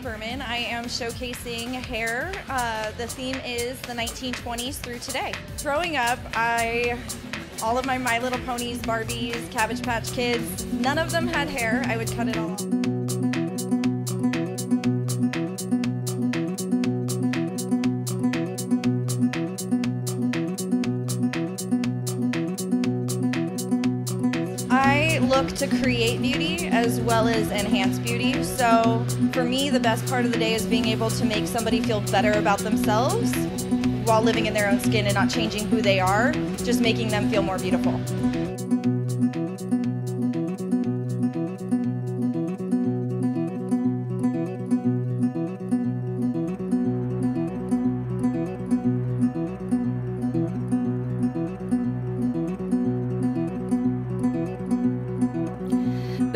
Berman. I am showcasing hair. Uh, the theme is the 1920s through today. Growing up, I all of my My Little Ponies, Barbies, Cabbage Patch Kids, none of them had hair. I would cut it all off. Look to create beauty as well as enhance beauty. So for me, the best part of the day is being able to make somebody feel better about themselves while living in their own skin and not changing who they are, just making them feel more beautiful.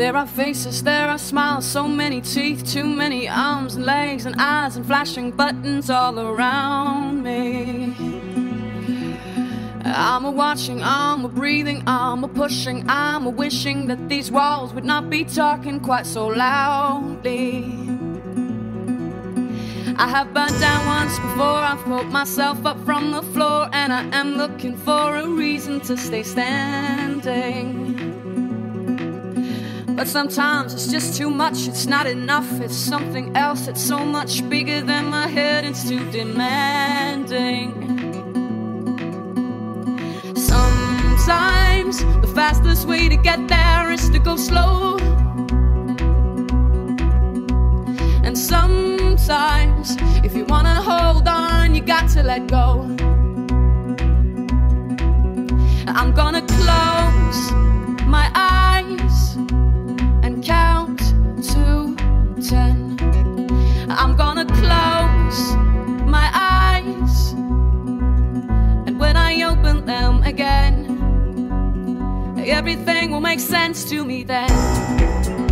There are faces, there are smiles, so many teeth, too many arms and legs and eyes and flashing buttons all around me. I'm a watching, I'm a breathing, I'm a pushing, I'm a wishing that these walls would not be talking quite so loudly. I have burnt down once before, I've pulled myself up from the floor, and I am looking for a reason to stay standing. But sometimes it's just too much, it's not enough, it's something else, it's so much bigger than my head, it's too demanding. Sometimes the fastest way to get there is to go slow. And sometimes, if you wanna hold on, you got to let go. I'm gonna close everything will make sense to me then.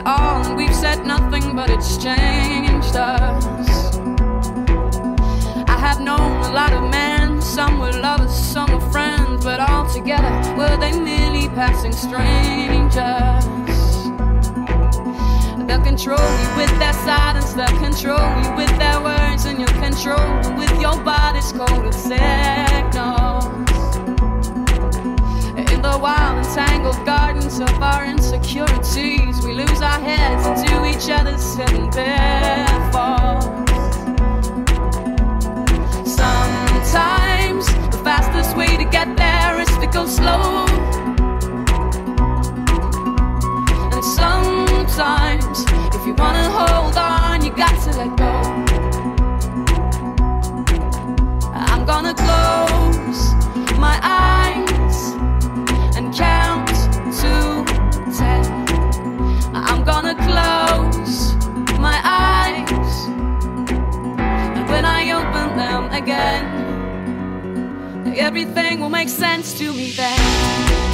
It all, and we've said nothing but it's changed us. I have known a lot of men, some were lovers, some were friends, but all together were they merely passing strangers? They'll control you with their silence, they'll control you with their words, and you'll control them with your body's code if you wanna hold on, you got to let go. I'm gonna close my eyes and count to ten. I'm gonna close my eyes, and when I open them again, everything will make sense to me then.